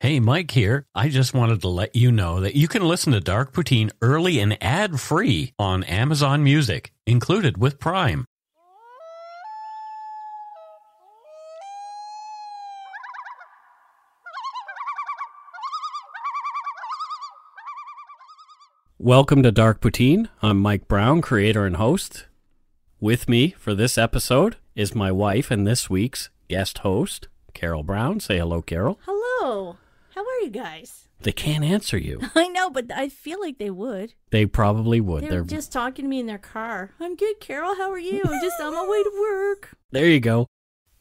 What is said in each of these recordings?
Hey, Mike here. I just wanted to let you know that you can listen to Dark Poutine early and ad free on Amazon Music, included with Prime. Welcome to Dark Poutine. I'm Mike Brown, creator and host. With me for this episode is my wife and this week's guest host, Carol Brown. Say hello, Carol. Hello. How are you guys? They can't answer you. I know, but I feel like they would. They probably would. They're, They're, just talking to me in their car. I'm good, Carol. How are you? I'm just on my way to work. there you go.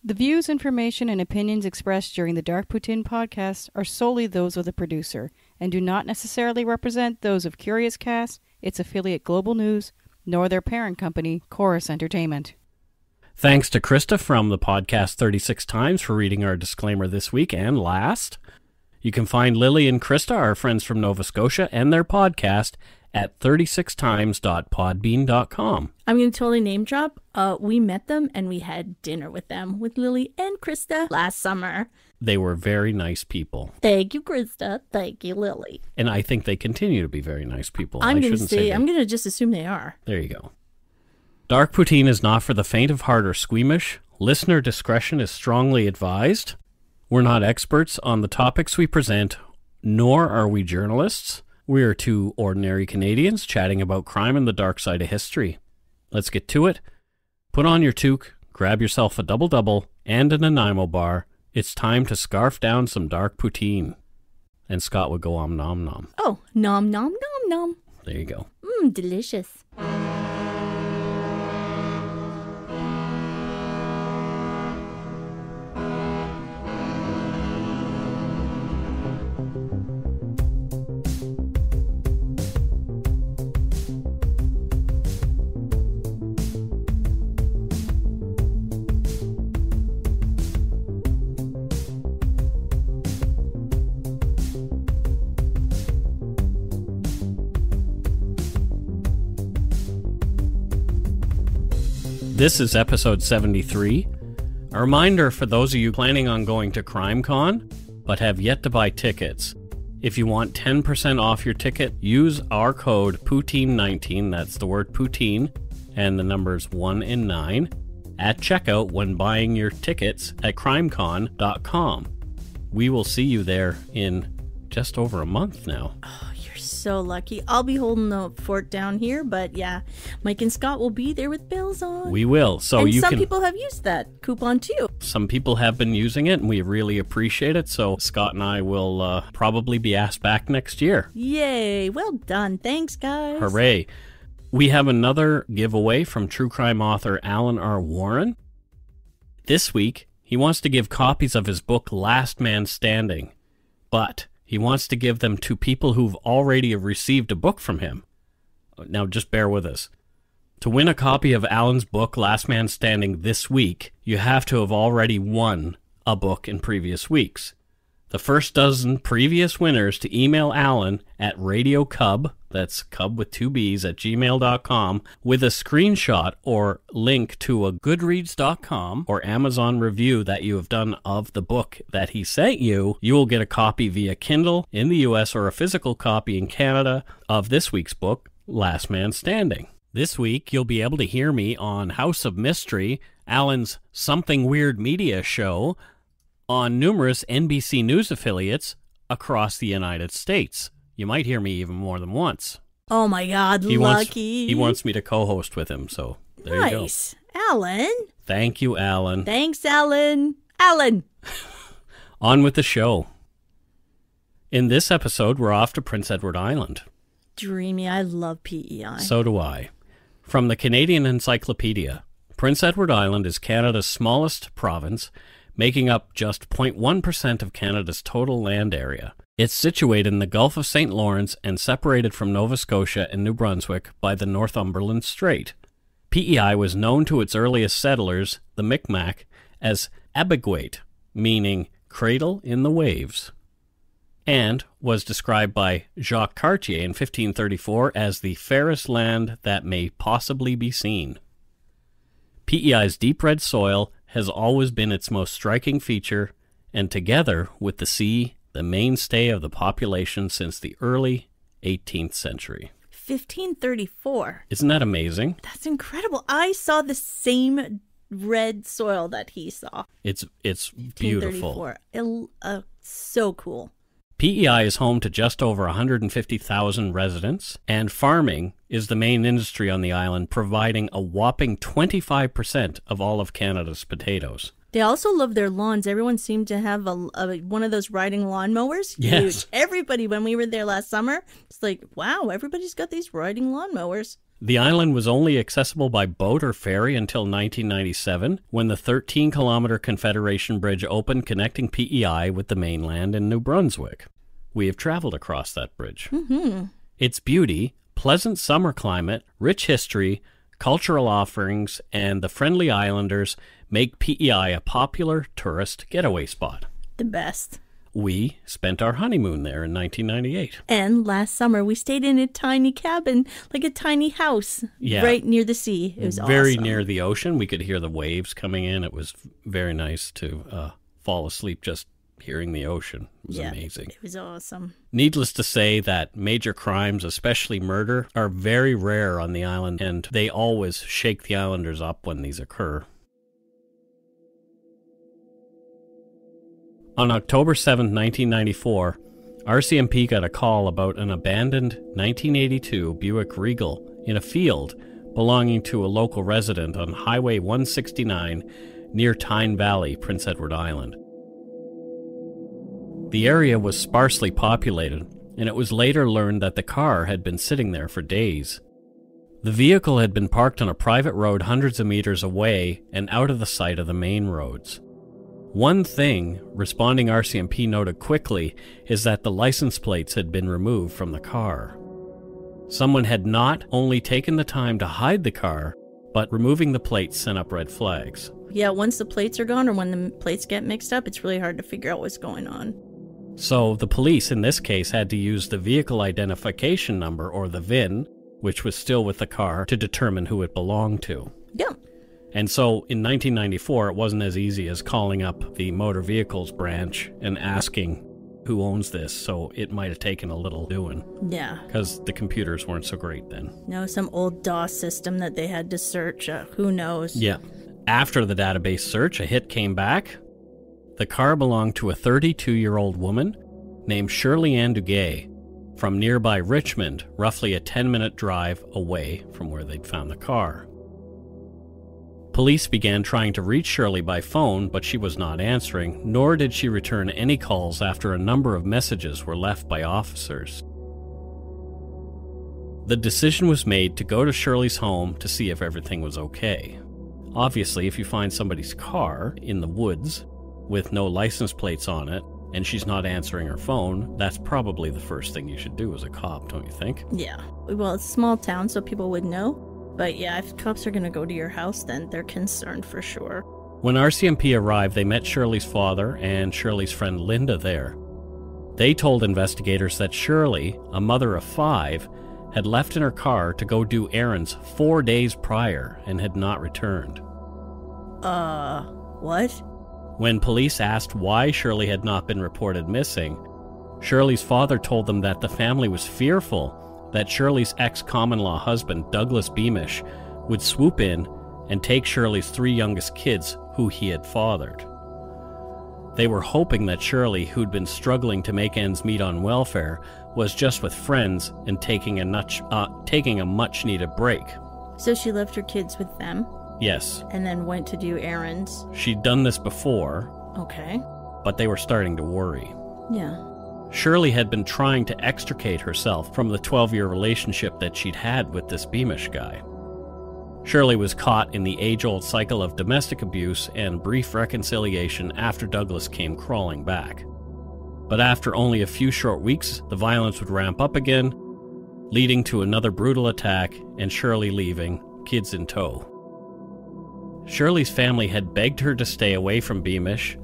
The views, information, and opinions expressed during the Dark Poutine podcast are solely those of the producer and do not necessarily represent those of Curiouscast, its affiliate Global News, nor their parent company, Corus Entertainment. Thanks to Krista from the podcast 36 Times for reading our disclaimer this week and last. You can find Lily and Krista, our friends from Nova Scotia, and their podcast at 36times.podbean.com. I'm going to totally name drop. Uh, we met them and we had dinner with them with Lily and Krista last summer. They were very nice people, Thank you, Krista. Thank you, Lily. and I think they continue to be very nice people. I'm going to shouldn't say, I'm going to just assume they are. There you go. Dark poutine is not for the faint of heart or squeamish. Listener discretion is strongly advised. We're not experts on the topics we present, nor are we journalists. We are two ordinary Canadians chatting about crime and the dark side of history. Let's get to it. Put on your toque, grab yourself a double double and an Nanaimo bar. It's time to scarf down some dark poutine. And Scott would go om nom nom. Oh, nom, nom, nom, nom. There you go. Mmm, delicious. This is episode 73. A reminder for those of you planning on going to CrimeCon but have yet to buy tickets. If you want 10% off your ticket, use our code Poutine19, that's the word Poutine, and the numbers 1 and 9, at checkout when buying your tickets at crimecon.com. We will see you there in just over a month now. So lucky. I'll be holding the fort down here, but yeah, Mike and Scott will be there with bells on. We will. So and you some can people have used that coupon too. some people have been using it and we really appreciate it. So Scott and I will uh, probably be asked back next year. Yay! Well done. Thanks, guys. Hooray. We have another giveaway from true crime author Alan R. Warren. This week, he wants to give copies of his book Last Man Standing, but he wants to give them to people who've already received a book from him. Now, just bear with us. To win a copy of Alan's book Last Man Standing this week, you have to have already won a book in previous weeks. The first dozen previous winners to email Alan at radiocub, that's cub with two B's, at gmail.com, with a screenshot or link to a goodreads.com or Amazon review that you have done of the book that he sent you, you will get a copy via Kindle in the US or a physical copy in Canada of this week's book, Last Man Standing. This week, you'll be able to hear me on House of Mystery, Alan's Something Weird Media show, on numerous NBC News affiliates across the United States. You might hear me even more than once. Oh my God, He wants lucky. he wants me to co-host with him, so there you go. nice, Alan. Thank you, Alan. Thanks, Alan. Alan. On with the show. In this episode, we're off to Prince Edward Island. Dreamy. I love PEI. So do I. From the Canadian Encyclopedia, Prince Edward Island is Canada's smallest province, making up just 0.1% of Canada's total land area. It's situated in the Gulf of St. Lawrence and separated from Nova Scotia and New Brunswick by the Northumberland Strait. PEI was known to its earliest settlers, the Micmac, as Abegwait, meaning cradle in the waves, and was described by Jacques Cartier in 1534 as the fairest land that may possibly be seen. PEI's deep red soil has always been its most striking feature, and together with the sea, the mainstay of the population since the early 18th century. 1534. Isn't that amazing? That's incredible. I saw the same red soil that he saw. It's it's beautiful. 1534. Il- uh, so cool. PEI is home to just over 150,000 residents, and farming is the main industry on the island, providing a whopping 25% of all of Canada's potatoes. They also love their lawns. Everyone seemed to have a, a one of those riding lawnmowers. Yes. Huge. Everybody, when we were there last summer, it's like, wow, everybody's got these riding lawnmowers. The island was only accessible by boat or ferry until 1997, when the 13 kilometer Confederation Bridge opened connecting PEI with the mainland in New Brunswick. We have traveled across that bridge. Mm-hmm. Its beauty, pleasant summer climate, rich history, cultural offerings, and the friendly islanders make PEI a popular tourist getaway spot. The best. We spent our honeymoon there in 1998. And last summer, we stayed in a tiny cabin, like a tiny house, Yeah. right near the sea. It was very awesome. near the ocean. We could hear the waves coming in. It was very nice to uh, fall asleep just hearing the ocean. It was Yeah. amazing. It was awesome. Needless to say that major crimes, especially murder, are very rare on the island, and they always shake the islanders up when these occur. On October 7, 1994, RCMP got a call about an abandoned 1982 Buick Regal in a field belonging to a local resident on Highway 169 near Tyne Valley, Prince Edward Island. The area was sparsely populated, and it was later learned that the car had been sitting there for days. The vehicle had been parked on a private road hundreds of meters away and out of the sight of the main roads. One thing responding RCMP noted quickly is that the license plates had been removed from the car. Someone had not only taken the time to hide the car, but removing the plates sent up red flags. Yeah, once the plates are gone or when the plates get mixed up, it's really hard to figure out what's going on. So the police in this case had to use the vehicle identification number, or the VIN, which was still with the car, to determine who it belonged to. And so in 1994, it wasn't as easy as calling up the motor vehicles branch and asking who owns this, so it might have taken a little doing Yeah. because the computers weren't so great then. No, some old DOS system that they had to search. Uh, who knows? Yeah. After the database search, a hit came back. The car belonged to a 32 year old woman named Shirley Anne Duguay from nearby Richmond, roughly a 10 minute drive away from where they'd found the car. Police began trying to reach Shirley by phone, but she was not answering, nor did she return any calls after a number of messages were left by officers. The decision was made to go to Shirley's home to see if everything was okay. Obviously, if you find somebody's car in the woods with no license plates on it and she's not answering her phone, that's probably the first thing you should do as a cop, don't you think? Yeah. Well, it's a small town, so people would know. But yeah, if cops are going to go to your house, then they're concerned for sure. When RCMP arrived, they met Shirley's father and Shirley's friend Linda there. They told investigators that Shirley, a mother of five, had left in her car to go do errands four days prior and had not returned. Uh, what? When police asked why Shirley had not been reported missing, Shirley's father told them that the family was fearful that Shirley's ex common law husband, Douglas Beamish, would swoop in and take Shirley's three youngest kids, who he had fathered. They were hoping that Shirley, who'd been struggling to make ends meet on welfare, was just with friends and taking a, nutch, uh, taking a much needed break. So she left her kids with them Yes, and then went to do errands. she'd done this before, Okay. but they were starting to worry. Yeah. Shirley had been trying to extricate herself from the 12 year relationship that she'd had with this Beamish guy. Shirley was caught in the age old cycle of domestic abuse and brief reconciliation after Douglas came crawling back. But after only a few short weeks, the violence would ramp up again, leading to another brutal attack and Shirley leaving, kids in tow. Shirley's family had begged her to stay away from Beamish,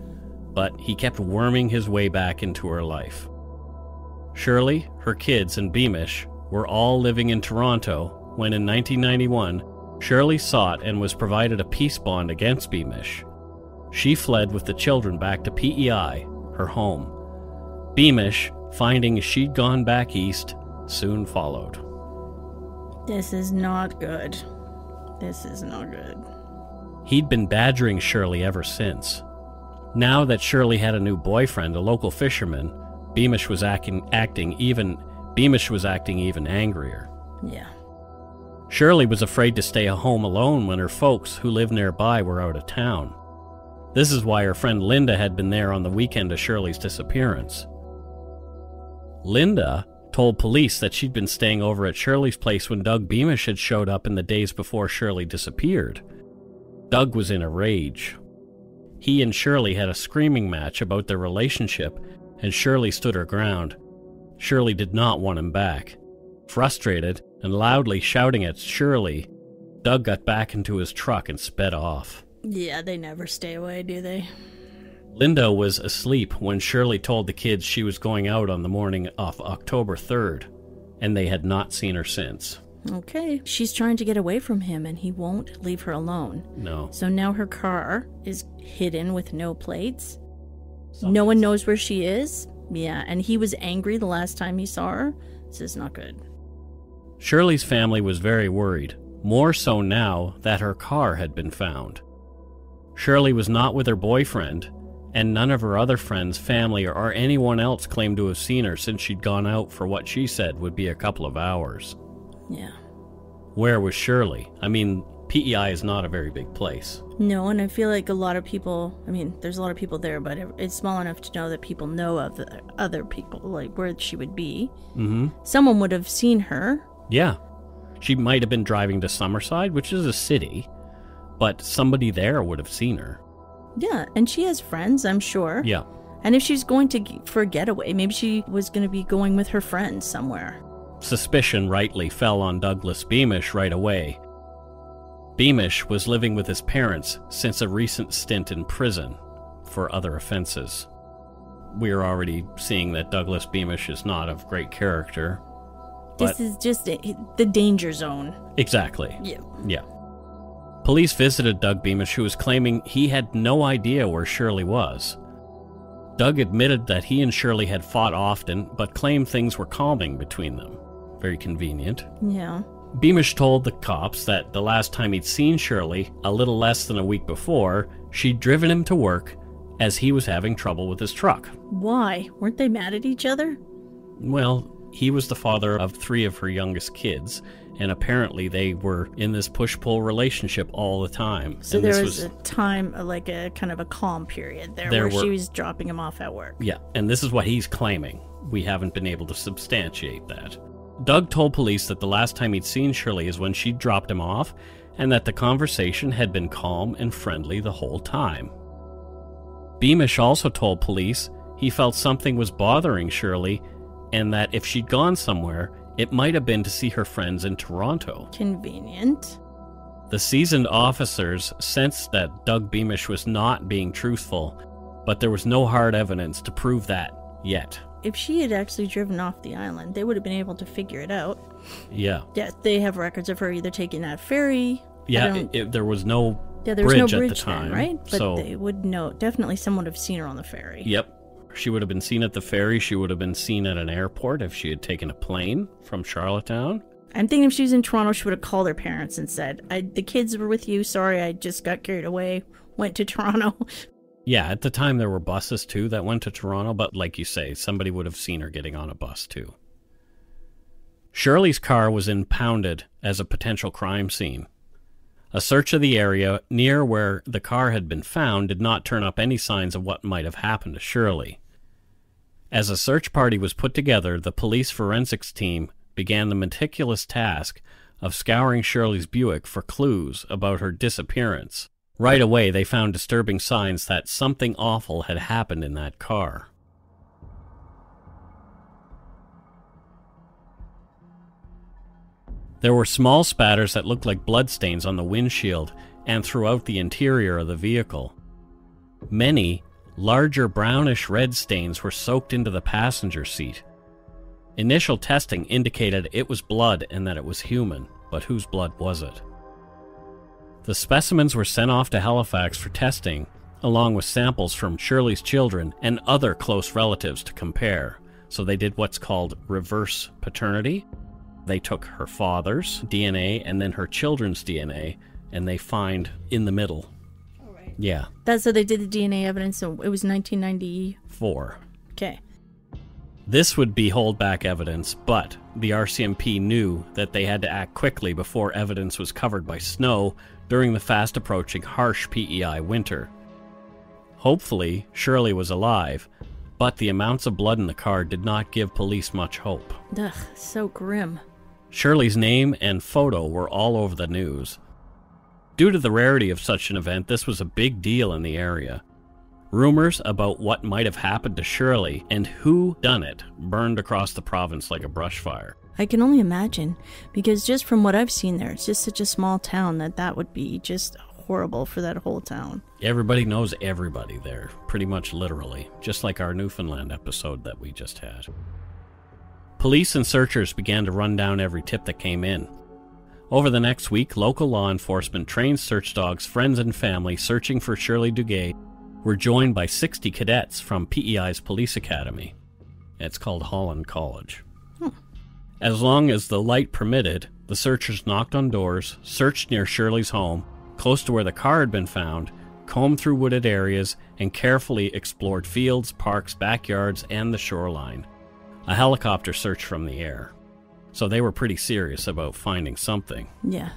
but he kept worming his way back into her life. Shirley, her kids, and Beamish were all living in Toronto when in 1991, Shirley sought and was provided a peace bond against Beamish. She fled with the children back to PEI, her home. Beamish, finding she'd gone back east, soon followed. This is not good. This is not good. He'd been badgering Shirley ever since. Now that Shirley had a new boyfriend, a local fisherman, Beamish was acting, acting even Beamish was acting even angrier. Yeah. Shirley was afraid to stay home alone when her folks, who lived nearby, were out of town. This is why her friend Linda had been there on the weekend of Shirley's disappearance. Linda told police that she'd been staying over at Shirley's place when Doug Beamish had showed up in the days before Shirley disappeared. Doug was in a rage. He and Shirley had a screaming match about their relationship, and Shirley stood her ground. Shirley did not want him back. Frustrated and loudly shouting at Shirley, Doug got back into his truck and sped off. Yeah, they never stay away, do they? Linda was asleep when Shirley told the kids she was going out on the morning of October 3rd, and they had not seen her since. Okay. She's trying to get away from him and he won't leave her alone. No. So now her car is hidden with no plates. No one knows where she is. Yeah, and he was angry the last time he saw her. This is not good. Shirley's family was very worried, more so now that her car had been found. Shirley was not with her boyfriend, and none of her other friends, family, or anyone else claimed to have seen her since she'd gone out for what she said would be a couple of hours. Yeah. Where was Shirley? I mean, PEI is not a very big place. No, and I feel like a lot of people, I mean, there's a lot of people there, but it's small enough to know that people know of the other people, like where she would be. Mm-hmm. Someone would have seen her. Yeah. She might have been driving to Summerside, which is a city, but somebody there would have seen her. Yeah, and she has friends, I'm sure. Yeah. And if she's going to for a getaway, maybe she was going to be going with her friends somewhere. Suspicion rightly fell on Douglas Beamish right away. Beamish was living with his parents since a recent stint in prison for other offenses. We are already seeing that Douglas Beamish is not of great character. This is just the danger zone. exactly. Yeah. Yeah. Police visited Doug Beamish, who was claiming he had no idea where Shirley was. Doug admitted that he and Shirley had fought often, but claimed things were calming between them. Very convenient. Yeah. Beamish told the cops that the last time he'd seen Shirley, a little less than a week before, she'd driven him to work as he was having trouble with his truck. Why? Weren't they mad at each other? Well, he was the father of three of her youngest kids, and apparently they were in this push pull relationship all the time. So and there this was, a time, uh, like a kind of a calm period there, There where were- she was dropping him off at work. Yeah, and this is what he's claiming. We haven't been able to substantiate that. Doug told police that the last time he'd seen Shirley is when she dropped him off, and that the conversation had been calm and friendly the whole time. Beamish also told police he felt something was bothering Shirley, and that if she'd gone somewhere, it might have been to see her friends in Toronto. Convenient. The seasoned officers sensed that Doug Beamish was not being truthful, but there was no hard evidence to prove that yet. If she had actually driven off the island, they would have been able to figure it out. Yeah. Yeah, they have records of her either taking that ferry. Yeah, it, it- there was no yeah, there was bridge no at the bridge time, then, right? But so- they would know. Definitely, someone would have seen her on the ferry. Yep. She would have been seen at the ferry. She would have been seen at an airport if she had taken a plane from Charlottetown. I'm thinking if she was in Toronto, she would have called her parents and said, I, "The kids were with you. Sorry, I just got carried away. Went to Toronto." Yeah, at the time there were buses too that went to Toronto, but like you say, somebody would have seen her getting on a bus too. Shirley's car was impounded as a potential crime scene. A search of the area near where the car had been found did not turn up any signs of what might have happened to Shirley. As a search party was put together, the police forensics team began the meticulous task of scouring Shirley's Buick for clues about her disappearance. Right away, they found disturbing signs that something awful had happened in that car. There were small spatters that looked like bloodstains on the windshield and throughout the interior of the vehicle. Many larger brownish red stains were soaked into the passenger seat. Initial testing indicated it was blood and that it was human, but whose blood was it? The specimens were sent off to Halifax for testing, along with samples from Shirley's children and other close relatives to compare. So they did what's called reverse paternity. They took her father's DNA and then her children's DNA, and they find in the middle. Yeah, That's how they did the DNA evidence. So it was 1994. Okay. This would be holdback evidence, but the RCMP knew that they had to act quickly before evidence was covered by snow during the fast approaching harsh PEI winter. Hopefully, Shirley was alive, but the amounts of blood in the car did not give police much hope. Ugh, so grim. Shirley's name and photo were all over the news. Due to the rarity of such an event, this was a big deal in the area. Rumors about what might have happened to Shirley and who done it burned across the province like a brush fire. I can only imagine because just from what I've seen there, it's just such a small town that that would be just horrible for that whole town. Everybody knows everybody there, pretty much literally, just like our Newfoundland episode that we just had. Police and searchers began to run down every tip that came in. Over the next week, local law enforcement trained search dogs, friends, and family searching for Shirley Duguay were joined by 60 cadets from PEI's police academy. It's called Holland College. As long as the light permitted, the searchers knocked on doors, searched near Shirley's home, close to where the car had been found, combed through wooded areas, and carefully explored fields, parks, backyards, and the shoreline. A helicopter searched from the air. So they were pretty serious about finding something. Yeah.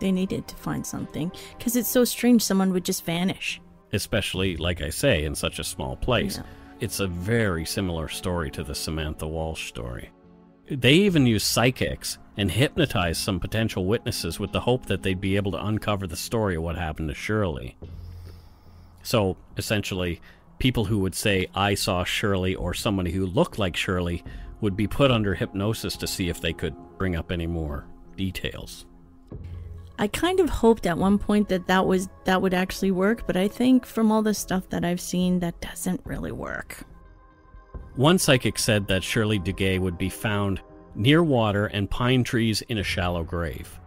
They needed to find something because it's so strange someone would just vanish. especially, like I say, in such a small place. Yeah. It's a very similar story to the Samantha Walsh story. They even used psychics and hypnotized some potential witnesses with the hope that they'd be able to uncover the story of what happened to Shirley. So, essentially, people who would say, I saw Shirley, or somebody who looked like Shirley, would be put under hypnosis to see if they could bring up any more details. I kind of hoped at one point that that was that would actually work, but I think from all the stuff that I've seen, that doesn't really work. One psychic said that Shirley Duguay would be found near water and pine trees in a shallow grave.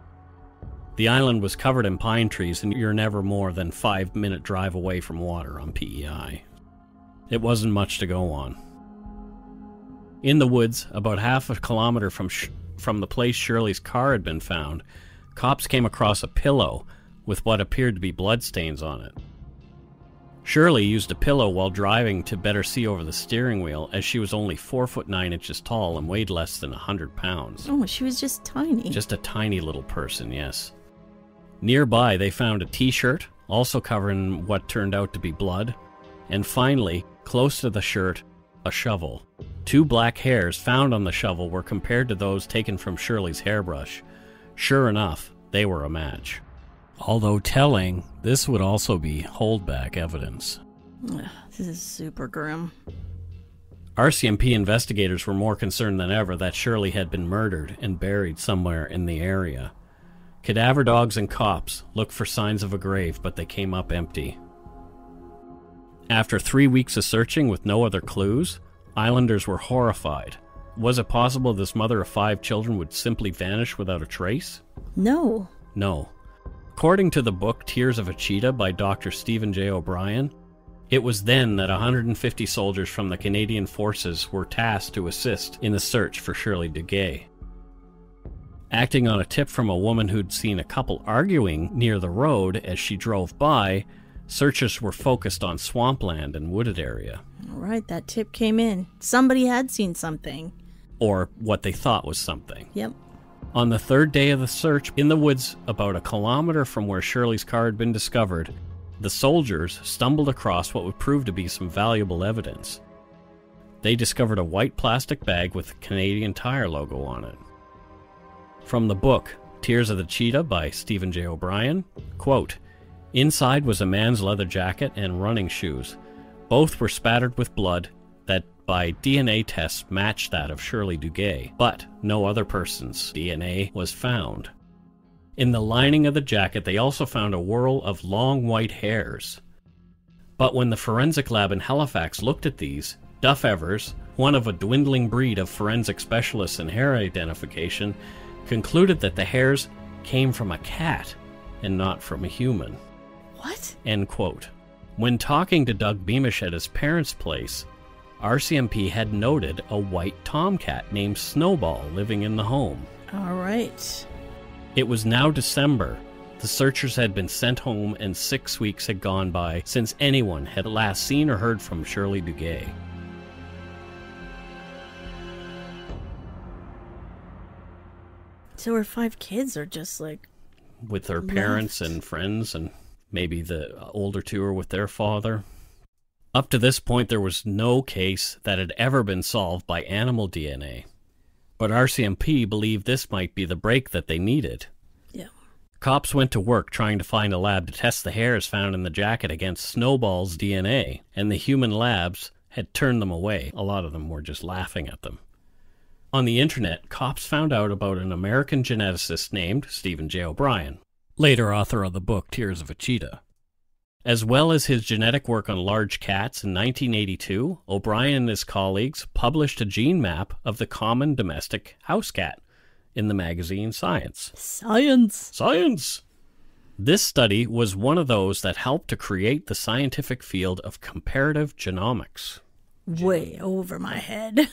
The island was covered in pine trees, and you're never more than five minute drive away from water on PEI. It wasn't much to go on. In the woods, about half a kilometer from Sh- from the place Shirley's car had been found, cops came across a pillow with what appeared to be bloodstains on it. Shirley used a pillow while driving to better see over the steering wheel, as she was only four foot nine inches tall and weighed less than a hundred pounds. Oh, she was just tiny. Just a tiny little person, yes. Nearby, they found a t shirt, also covering what turned out to be blood. And finally, close to the shirt, a shovel. Two black hairs found on the shovel were compared to those taken from Shirley's hairbrush. Sure enough, they were a match. Although telling, this would also be holdback evidence. Ugh, this is super grim. RCMP investigators were more concerned than ever that Shirley had been murdered and buried somewhere in the area. Cadaver dogs and cops looked for signs of a grave, but they came up empty. After three weeks of searching with no other clues, islanders were horrified. Was it possible this mother of five children would simply vanish without a trace? No. No. According to the book Tears of a Cheetah by Dr. Stephen J. O'Brien, it was then that 150 soldiers from the Canadian Forces were tasked to assist in the search for Shirley Duguay. Acting on a tip from a woman who'd seen a couple arguing near the road as she drove by, searches were focused on swampland and wooded area, All right, that tip came in. Somebody had seen something. or what they thought was something. Yep. On the third day of the search, in the woods about a kilometer from where Shirley's car had been discovered, the soldiers stumbled across what would prove to be some valuable evidence. They discovered a white plastic bag with the Canadian Tire logo on it. From the book Tears of the Cheetah by Stephen J. O'Brien, quote, Inside was a man's leather jacket and running shoes. Both were spattered with blood that by DNA tests matched that of Shirley Duguay, but no other person's DNA was found. In the lining of the jacket, they also found a whirl of long white hairs. But when the forensic lab in Halifax looked at these, Duff Evers, one of a dwindling breed of forensic specialists in hair identification, concluded that the hairs came from a cat and not from a human. What? End quote. When talking to Doug Beamish at his parents' place, RCMP had noted a white tomcat named Snowball living in the home. All right. It was now December. The searchers had been sent home, and six weeks had gone by since anyone had last seen or heard from Shirley Duguay. So her five kids are just like, with their parents and friends, and maybe the older two are with their father. Up to this point, there was no case that had ever been solved by animal DNA. But RCMP believed this might be the break that they needed. yeah. Cops went to work trying to find a lab to test the hairs found in the jacket against Snowball's DNA, and the human labs had turned them away. A lot of them were just laughing at them. On the internet, cops found out about an American geneticist named Stephen J. O'Brien, later author of the book Tears of a Cheetah. As well as his genetic work on large cats in 1982, O'Brien and his colleagues published a gene map of the common domestic house cat in the magazine Science. Science. Science! This study was one of those that helped to create the scientific field of comparative genomics. Way over my head.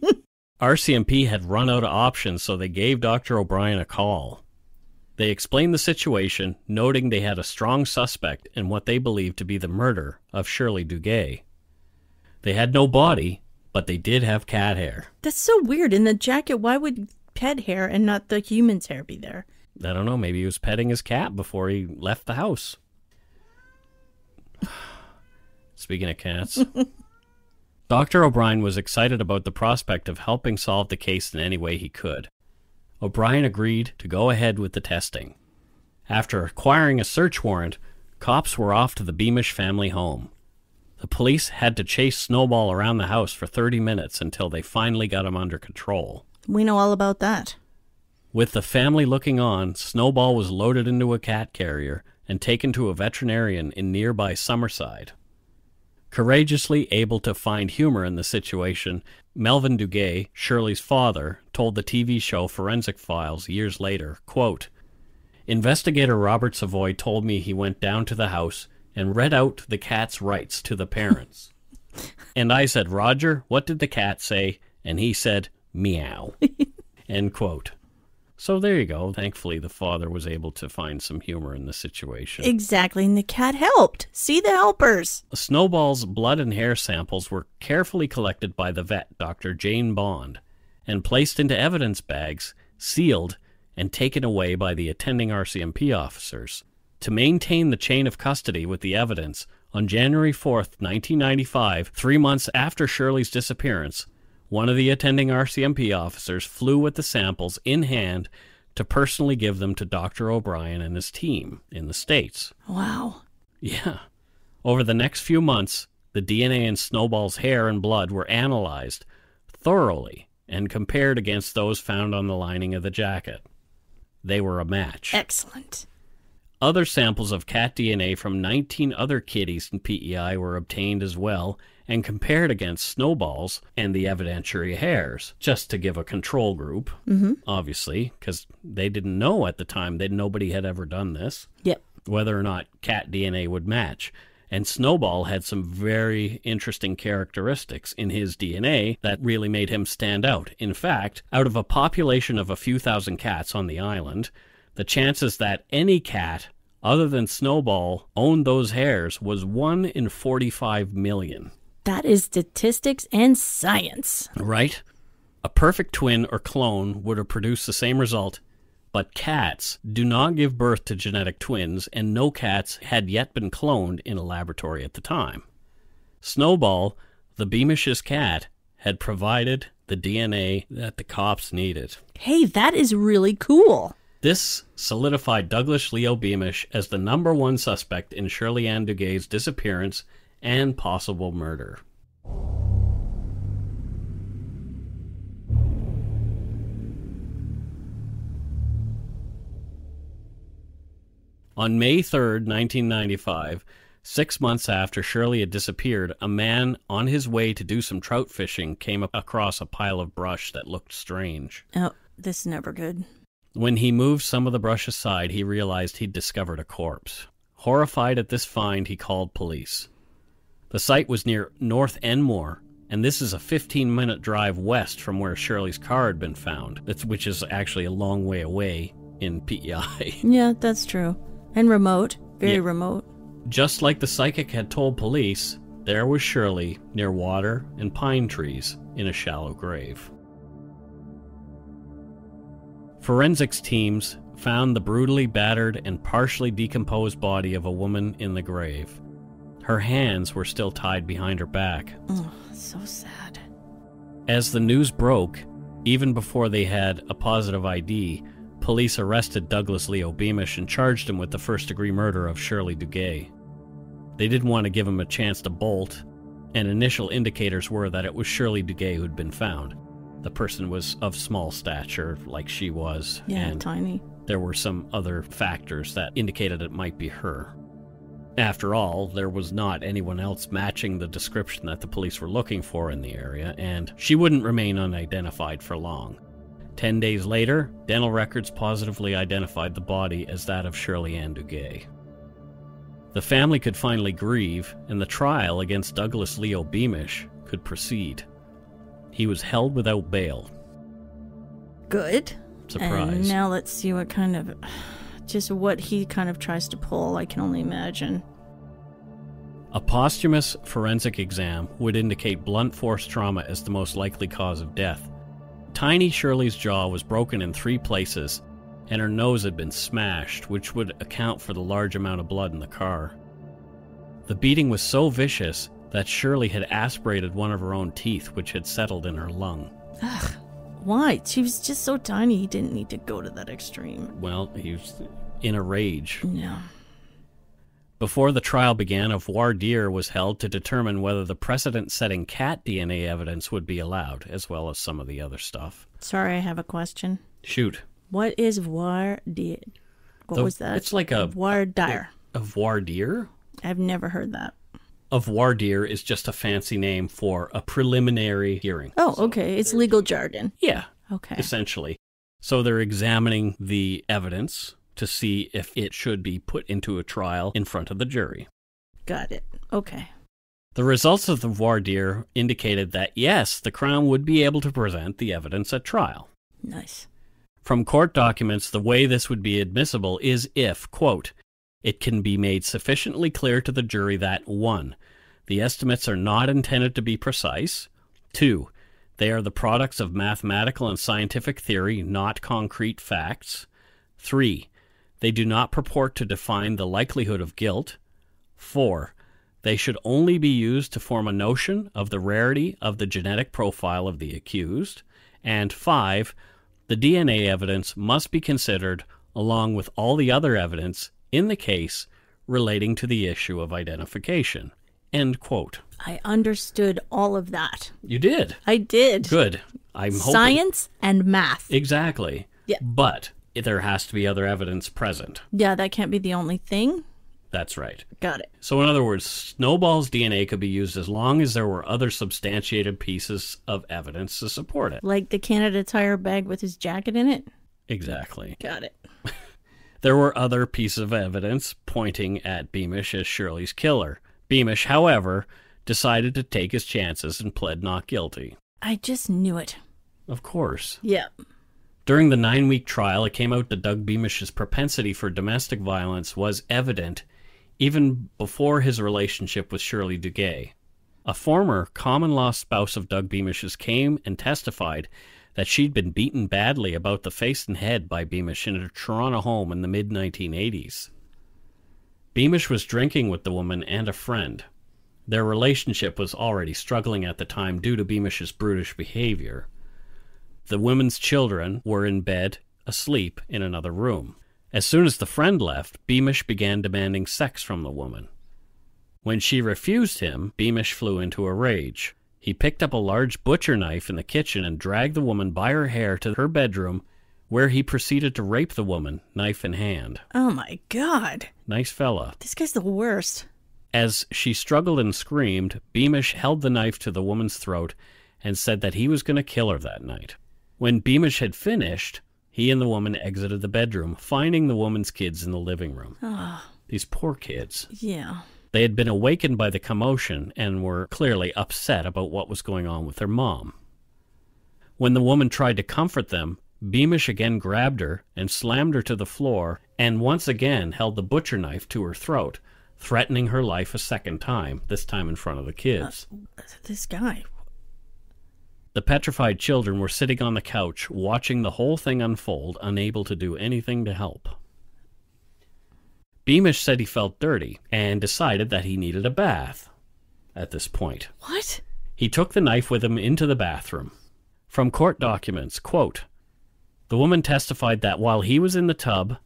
RCMP had run out of options, so they gave Dr. O'Brien a call. They explained the situation, noting they had a strong suspect in what they believed to be the murder of Shirley Duguay. They had no body, but they did have cat hair. That's so weird. In the jacket, why would pet hair and not the human's hair be there? I don't know, maybe he was petting his cat before he left the house. Speaking of cats, Dr. O'Brien was excited about the prospect of helping solve the case in any way he could. O'Brien agreed to go ahead with the testing. After acquiring a search warrant, cops were off to the Beamish family home. The police had to chase Snowball around the house for 30 minutes until they finally got him under control. We know all about that. With the family looking on, Snowball was loaded into a cat carrier and taken to a veterinarian in nearby Summerside. Courageously able to find humor in the situation, Melvin Duguay, Shirley's father, told the TV show Forensic Files years later, quote, Investigator Robert Savoy told me he went down to the house and read out the cat's rights to the parents. and I said, Roger, what did the cat say? And he said, meow. End quote. So there you go. Thankfully, the father was able to find some humor in the situation. Exactly. And the cat helped. See the helpers. Snowball's blood and hair samples were carefully collected by the vet, Dr. Jane Bond, and placed into evidence bags, sealed, and taken away by the attending RCMP officers. To maintain the chain of custody with the evidence, on January 4th, 1995, three months after Shirley's disappearance, one of the attending RCMP officers flew with the samples in hand to personally give them to Dr. O'Brien and his team in the States. Wow. Yeah. Over the next few months, the DNA in Snowball's hair and blood were analyzed thoroughly and compared against those found on the lining of the jacket. They were a match. Excellent. Other samples of cat DNA from 19 other kitties in PEI were obtained as well and compared against Snowball's and the evidentiary hairs, just to give a control group, mm-hmm. obviously, because they didn't know at the time that nobody had ever done this Yep. whether or not cat DNA would match. And Snowball had some very interesting characteristics in his DNA that really made him stand out. In fact, out of a population of a few thousand cats on the island, the chances that any cat other than Snowball owned those hairs was 1 in 45 million. That is statistics and science. Right? A perfect twin or clone would have produced the same result, but cats do not give birth to genetic twins, and no cats had yet been cloned in a laboratory at the time. Snowball, the Beamish's cat, had provided the DNA that the cops needed. Hey, that is really cool. This solidified Douglas Leo Beamish as the number one suspect in Shirley Anne Duguay's disappearance and possible murder. On May 3rd, 1995, six months after Shirley had disappeared, a man on his way to do some trout fishing came across a pile of brush that looked strange. Oh, this is never good. When he moved some of the brush aside, he realized he'd discovered a corpse. Horrified at this find, he called police. The site was near North Enmore, and this is a 15 minute drive west from where Shirley's car had been found, which is actually a long way away in PEI. Yeah, that's true. And remote. Very Yeah. remote. Just like the psychic had told police, there was Shirley near water and pine trees in a shallow grave. Forensics teams found the brutally battered and partially decomposed body of a woman in the grave. Her hands were still tied behind her back. Oh, so sad. As the news broke, even before they had a positive ID, police arrested Douglas Leo Beamish and charged him with the first degree murder of Shirley Duguay. They didn't want to give him a chance to bolt, and initial indicators were that it was Shirley Duguay who'd been found. The person was of small stature, like she was, Yeah, and tiny. there were some other factors that indicated it might be her. After all, there was not anyone else matching the description that the police were looking for in the area, and she wouldn't remain unidentified for long. Ten days later, dental records positively identified the body as that of Shirley Anne Duguay. The family could finally grieve, and the trial against Douglas Leo Beamish could proceed. He was held without bail. Good. Surprise. And now let's see what kind of. Just what he kind of tries to pull, I can only imagine. A posthumous forensic exam would indicate blunt force trauma as the most likely cause of death. Tiny Shirley's jaw was broken in three places, and her nose had been smashed, which would account for the large amount of blood in the car. The beating was so vicious that Shirley had aspirated one of her own teeth, which had settled in her lung. Ugh. Why? She was just so tiny, he didn't need to go to that extreme. Well, he was in a rage. Yeah. Before the trial began, a voir dire was held to determine whether the precedent setting cat DNA evidence would be allowed, as well as some of the other stuff. Sorry, I have a question. Shoot. What is voir dire? What The- was that? it's like a- voir dire. A voir dire? I've never heard that. A voir dire is just a fancy name for a preliminary hearing. Oh, okay. It's legal jargon. Yeah, Okay. essentially. So they're examining the evidence to see if it should be put into a trial in front of the jury. Got it. Okay. The results of the voir dire indicated that yes, the Crown would be able to present the evidence at trial. Nice. From court documents, the way this would be admissible is if, quote, it can be made sufficiently clear to the jury that 1. The estimates are not intended to be precise. 2. They are the products of mathematical and scientific theory, not concrete facts. 3. They do not purport to define the likelihood of guilt. 4. They should only be used to form a notion of the rarity of the genetic profile of the accused. And 5. The DNA evidence must be considered along with all the other evidence in the case relating to the issue of identification. End quote. I understood all of that. You did. I did. Good. I'm hoping. Science and math. Exactly. Yeah. But there has to be other evidence present. Yeah, that can't be the only thing. That's right. Got it. So, in other words, Snowball's DNA could be used as long as there were other substantiated pieces of evidence to support it. Like the Canada Tire bag with his jacket in it. Exactly. Got it. There were other pieces of evidence pointing at Beamish as Shirley's killer. Beamish, however, decided to take his chances and pled not guilty. I just knew it. Of course. Yeah. During the nine week trial, it came out that Doug Beamish's propensity for domestic violence was evident even before his relationship with Shirley Duguay. A former common law spouse of Doug Beamish's came and testified that she'd been beaten badly about the face and head by Beamish in a Toronto home in the mid 1980s. Beamish was drinking with the woman and a friend. Their relationship was already struggling at the time due to Beamish's brutish behavior. The women's children were in bed, asleep in another room. As soon as the friend left, Beamish began demanding sex from the woman. When she refused him, Beamish flew into a rage. He picked up a large butcher knife in the kitchen and dragged the woman by her hair to her bedroom, where he proceeded to rape the woman, knife in hand. Oh my god. Nice fella. This guy's the worst. As she struggled and screamed, Beamish held the knife to the woman's throat and said that he was going to kill her that night. When Beamish had finished, he and the woman exited the bedroom, finding the woman's kids in the living room. Ah. These poor kids. Yeah. They had been awakened by the commotion and were clearly upset about what was going on with their mom. When the woman tried to comfort them, Beamish again grabbed her and slammed her to the floor and once again held the butcher knife to her throat, threatening her life a second time, this time in front of the kids. Uh, this guy. The petrified children were sitting on the couch, watching the whole thing unfold, unable to do anything to help. Beamish said he felt dirty and decided that he needed a bath. At this point, What? he took the knife with him into the bathroom. From court documents, quote, the woman testified that while he was in the tub,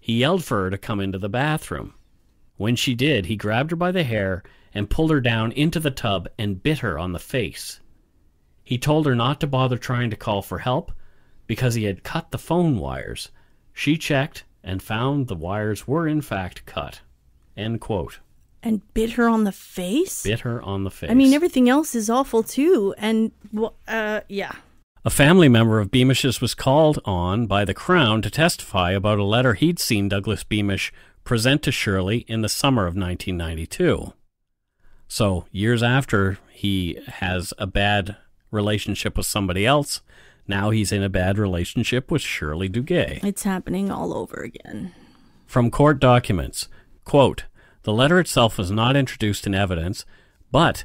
he yelled for her to come into the bathroom. When she did, he grabbed her by the hair and pulled her down into the tub and bit her on the face. He told her not to bother trying to call for help because he had cut the phone wires. She checked and found the wires were in fact cut. End quote. And bit her on the face? Bit her on the face. I mean, everything else is awful too. And, uh, yeah. A family member of Beamish's was called on by the Crown to testify about a letter he'd seen Douglas Beamish present to Shirley in the summer of 1992. So, years after he has a bad relationship with somebody else, now he's in a bad relationship with Shirley Duguay. It's happening all over again. From court documents, quote, the letter itself was not introduced in evidence, but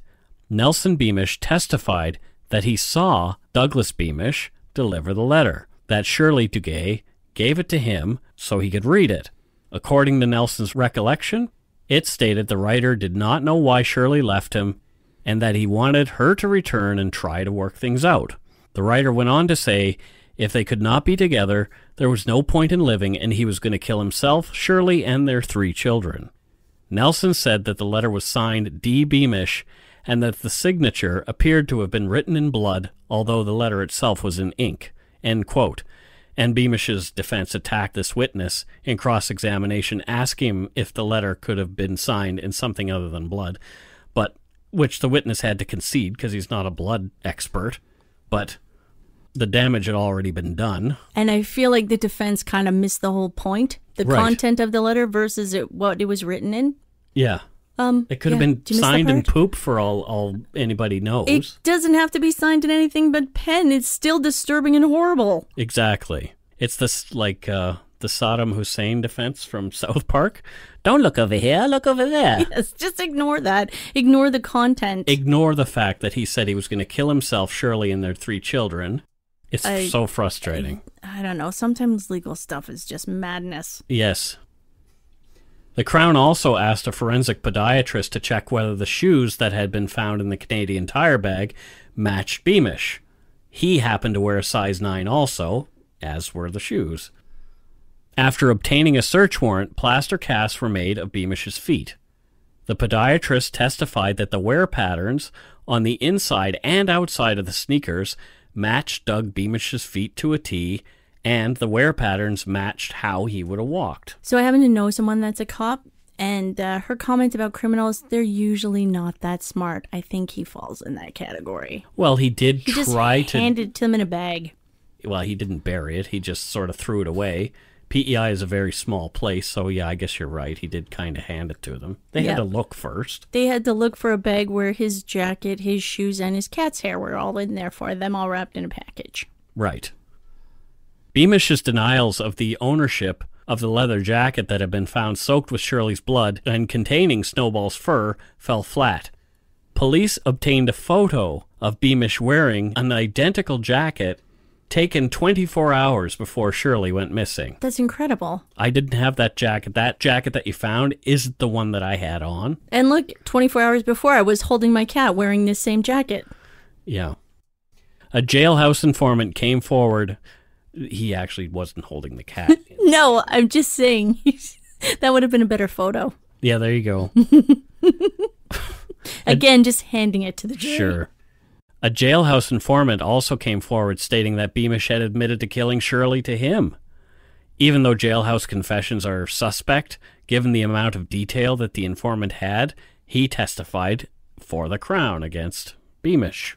Nelson Beamish testified that he saw Douglas Beamish deliver the letter, that Shirley Duguay gave it to him so he could read it. According to Nelson's recollection, it stated the writer did not know why Shirley left him and that he wanted her to return and try to work things out. The writer went on to say if they could not be together, there was no point in living and he was going to kill himself, Shirley, and their three children. Nelson said that the letter was signed D. Beamish and that the signature appeared to have been written in blood, although the letter itself was in ink. And Beamish's defense attacked this witness in cross examination, asking him if the letter could have been signed in something other than blood, but which the witness had to concede because he's not a blood expert. But the damage had already been done. And I feel like the defense kind of missed the whole point. The Right. content of the letter versus it, what it was written in. Yeah. Um, It could yeah. have been Did you miss that signed in poop for all, all anybody knows. It doesn't have to be signed in anything but pen. It's still disturbing and horrible. Exactly. It's this like uh, the Saddam Hussein defense from South Park. Don't look over here, look over there. Yes, just ignore that. Ignore the content. Ignore the fact that he said he was going to kill himself, Shirley, and their three children. It's I- so frustrating. I don't know. Sometimes legal stuff is just madness. yes. The Crown also asked a forensic podiatrist to check whether the shoes that had been found in the Canadian tire bag matched Beamish. He happened to wear a size 9 also, as were the shoes. After obtaining a search warrant, plaster casts were made of Beamish's feet. The podiatrist testified that the wear patterns on the inside and outside of the sneakers matched Doug Beamish's feet to a T, and the wear patterns matched how he would have walked. So I happen to know someone that's a cop, and uh, her comment about criminals, they're usually not that smart. I think he falls in that category. Well, he did He just try to. handed it to them in a bag. well, he didn't bury it. He just sort of threw it away. PEI is a very small place, so yeah, I guess you're right. He did kind of hand it to them. They Yeah. had to look first. They had to look for a bag where his jacket, his shoes, and his cat's hair were all in there for them, all wrapped in a package. Right. Beamish's denials of the ownership of the leather jacket that had been found soaked with Shirley's blood and containing Snowball's fur fell flat. Police obtained a photo of Beamish wearing an identical jacket taken 24 hours before Shirley went missing. That's incredible. I didn't have that jacket. That jacket that you found isn't the one that I had on. And look, 24 hours before, I was holding my cat wearing this same jacket. Yeah. A jailhouse informant came forward. He actually wasn't holding the cat. No, I'm just saying. that would have been a better photo. yeah, there you go. Again, just handing it to the jury. Sure. A jailhouse informant also came forward stating that Beamish had admitted to killing Shirley to him. Even though jailhouse confessions are suspect, given the amount of detail that the informant had, he testified for the Crown against Beamish.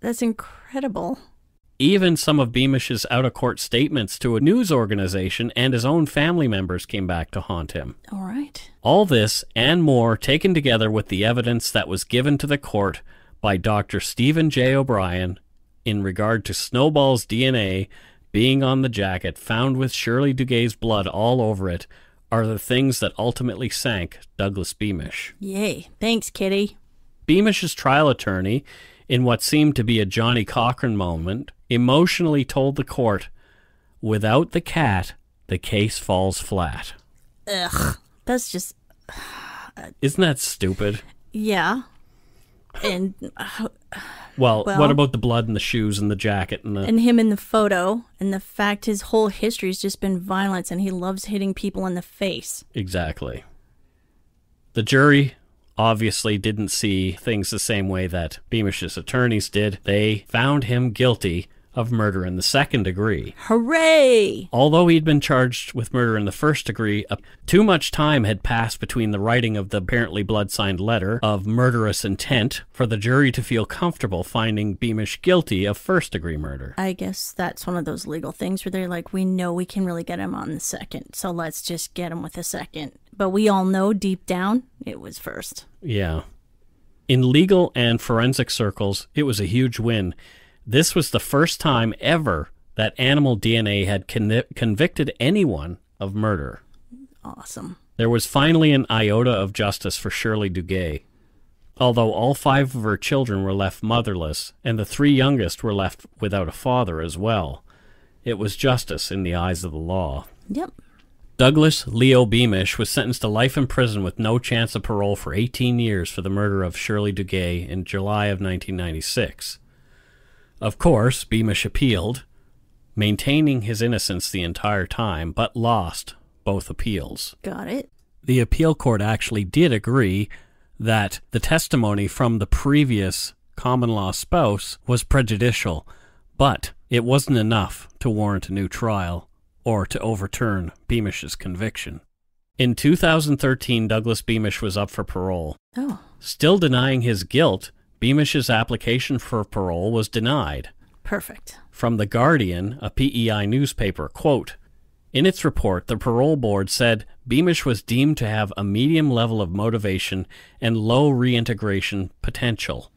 That's incredible. Even some of Beamish's out of court statements to a news organization and his own family members came back to haunt him. All right. All this and more taken together with the evidence that was given to the court by Dr. Stephen J. O'Brien in regard to Snowball's DNA being on the jacket found with Shirley Duguay's blood all over it are the things that ultimately sank Douglas Beamish. Yay. Thanks, Kitty. Beamish's trial attorney, in what seemed to be a Johnnie Cochran moment, emotionally told the court, Without the cat, the case falls flat. Ugh. That's just, uh, Isn't that stupid? yeah. And uh, Well, Well- what about the blood and the shoes and the jacket and the. and him in the photo, and the fact his whole history's just been violence, and he loves hitting people in the face. Exactly. The jury obviously didn't see things the same way that Beamish's attorneys did. They found him guilty of murder in the second degree. Hooray! Although he'd been charged with murder in the first degree, uh, too much time had passed between the writing of the apparently blood signed letter of murderous intent for the jury to feel comfortable finding Beamish guilty of first degree murder. I guess that's one of those legal things where they're like, we know we can really get him on the second, so let's just get him with a second. But we all know deep down it was first. Yeah. In legal and forensic circles, it was a huge win. This was the first time ever that animal DNA had con- convicted anyone of murder. Awesome. There was finally an iota of justice for Shirley Duguay. Although all five of her children were left motherless, and the three youngest were left without a father as well, it was justice in the eyes of the law. Yep. Douglas Leo Beamish was sentenced to life in prison with no chance of parole for 18 years for the murder of Shirley Duguay in July of 1996. Of course, Beamish appealed, maintaining his innocence the entire time, but lost both appeals. Got it. The appeal court actually did agree that the testimony from the previous common law spouse was prejudicial, but it wasn't enough to warrant a new trial or to overturn Beamish's conviction. In 2013, Douglas Beamish was up for parole. Oh, Still denying his guilt, Beamish's application for parole was denied. perfect. From The Guardian, a PEI newspaper, quote, in its report, the parole board said Beamish was deemed to have a medium level of motivation and low reintegration potential.